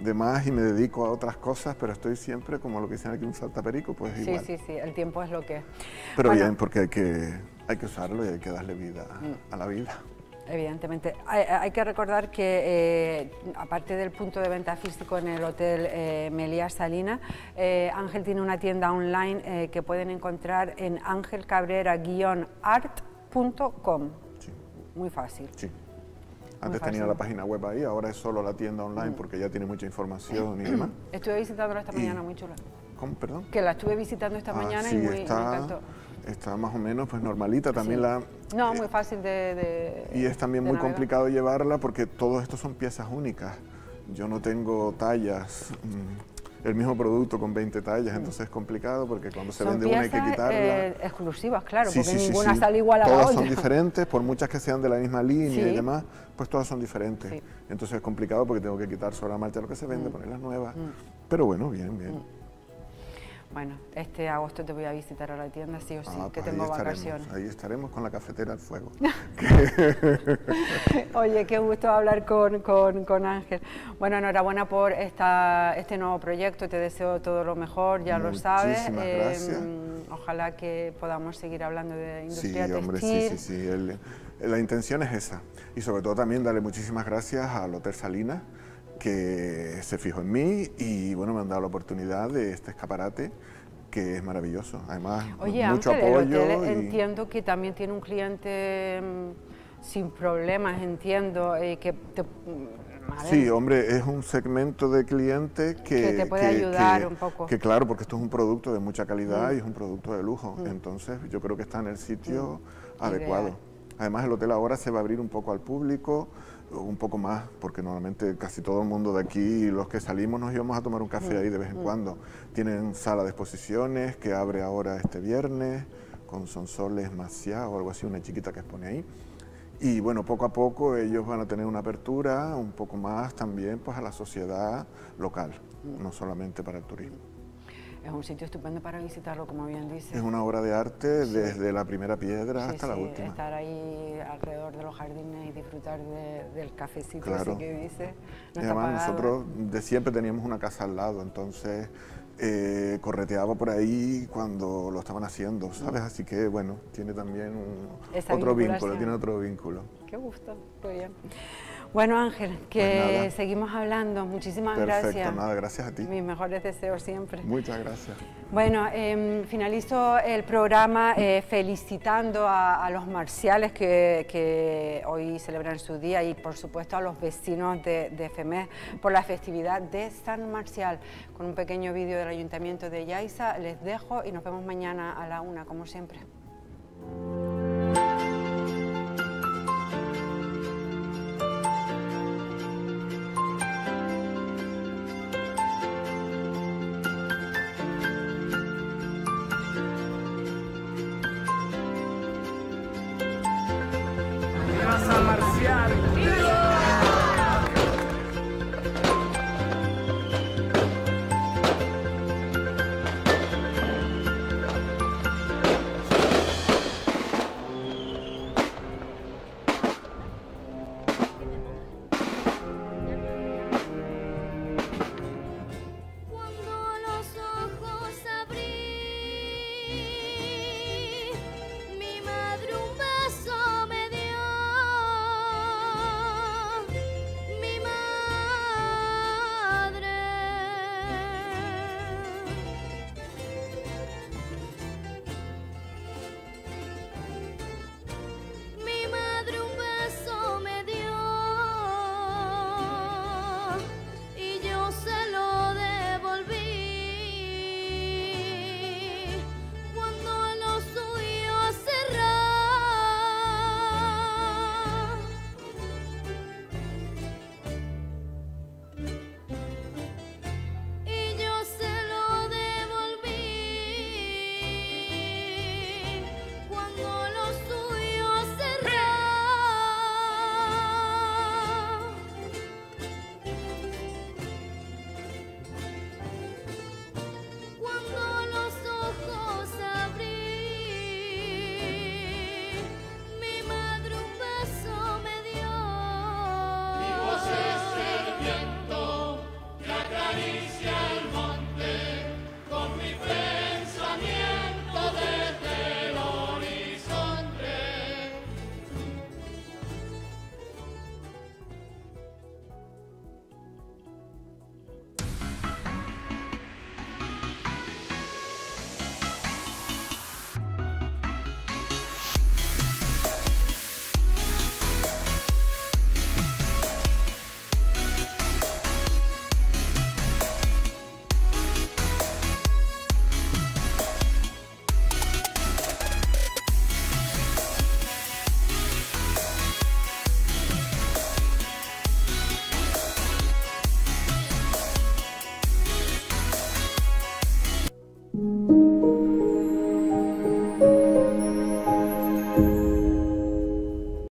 demás, y me dedico a otras cosas, pero estoy siempre, como lo que dicen aquí, un saltaperico, pues igual. Sí, sí, sí, el tiempo es lo que. Pero bien, porque hay que, hay que usarlo y hay que darle vida mm. a la vida. Evidentemente. Hay, que recordar que, eh, aparte del punto de venta físico en el Hotel eh, Melías Salina, eh, Ángel tiene una tienda online que pueden encontrar en angelcabrera-art.com. Sí. Muy fácil. Sí. Antes tenía la página web ahí, ahora es solo la tienda online mm. porque ya tiene mucha información y demás. Estuve visitándola esta mañana, muy chula. ¿Cómo, perdón? Que la estuve visitando esta ah, mañana y muy, está. Está más o menos pues normalita, también la no, muy fácil de... y es también muy complicado llevarla porque todo esto son piezas únicas. Yo no tengo tallas, mm, el mismo producto con 20 tallas, mm. entonces es complicado porque cuando se vende una hay que quitarla. Eh, exclusivas, claro, porque ninguna sale igual a todas la otra. Todas son diferentes, por muchas que sean de la misma línea y demás, pues todas son diferentes. Entonces es complicado porque tengo que quitar sobre la marcha lo que se vende, mm. poner las nuevas. Pero bueno, bien, bien. Bueno, este agosto te voy a visitar a la tienda, sí o sí, ah, que pues tengo vacaciones. Ahí estaremos con la cafetera al fuego. Oye, qué gusto hablar con, con, Ángel. Bueno, enhorabuena por esta, este nuevo proyecto, te deseo todo lo mejor, ya lo sabes. Eh, ojalá que podamos seguir hablando de industria sí, Hombre, sí, sí, sí, la intención es esa. Y sobre todo también darle muchísimas gracias al Hotel Salinas que se fijó en mí y bueno, me han dado la oportunidad de este escaparate que es maravilloso. Además, mucho apoyo. entiendo que también tiene un cliente mm, sin problemas, entiendo, eh, que Sí, hombre, es un segmento de clientes que, te puede ayudar un poco. Que claro, porque esto es un producto de mucha calidad mm. y es un producto de lujo. Mm. Entonces, yo creo que está en el sitio adecuado. Además, el hotel ahora se va a abrir un poco al público un poco más, porque normalmente casi todo el mundo de aquí, los que salimos, nos íbamos a tomar un café mm, ahí de vez en mm. cuando. Tienen sala de exposiciones que abre ahora este viernes con Sonsoles Maciá o algo así, una chiquita que expone ahí. Y bueno, poco a poco ellos van a tener una apertura un poco más también pues a la sociedad local, mm. no solamente para el turismo es un sitio estupendo para visitarlo, como bien dice. Es una obra de arte desde la primera piedra hasta la última. Estar ahí alrededor de los jardines y disfrutar del cafecito que dice. y además nosotros de siempre teníamos una casa al lado, entonces eh, correteaba por ahí cuando lo estaban haciendo, ¿sabes? Así que bueno, tiene también otro vínculo, tiene otro vínculo. Qué gusto, muy bien. Bueno, Ángel, que pues seguimos hablando. Muchísimas Perfecto, gracias. nada, gracias a ti. Mis mejores deseos siempre. Muchas gracias. Bueno, em, finalizo el programa eh, felicitando a, los marciales que, hoy celebran su día y por supuesto a los vecinos de, de FEMES por la festividad de San Marcial. Con un pequeño vídeo del Ayuntamiento de Yaiza les dejo y nos vemos mañana a la una, como siempre.